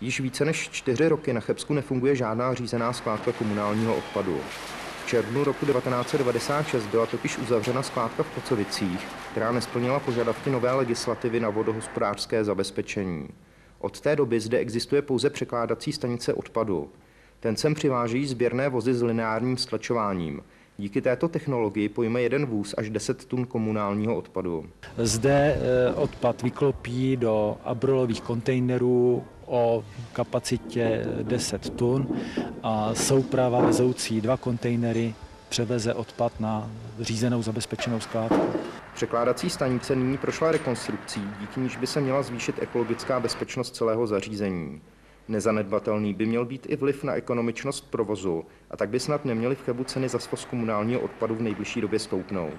Již více než čtyři roky na Chebsku nefunguje žádná řízená skládka komunálního odpadu. V červnu roku 1996 byla totiž uzavřena skládka v Kocovicích, která nesplnila požadavky nové legislativy na vodohospodářské zabezpečení. Od té doby zde existuje pouze překládací stanice odpadu. Ten sem přivážejí sběrné vozy s lineárním stlačováním. Díky této technologii pojme jeden vůz až 10 tun komunálního odpadu. Zde eh, odpad vyklopí do abrolových kontejnerů o kapacitě 10 tun a souprava vezoucí dva kontejnery převeze odpad na řízenou zabezpečenou skládku. Překládací stanice nyní prošla rekonstrukcí, díky níž by se měla zvýšit ekologická bezpečnost celého zařízení. Nezanedbatelný by měl být i vliv na ekonomičnost provozu a tak by snad neměly v Chebu ceny za svoz komunálního odpadu v nejbližší době stoupnout.